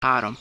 három.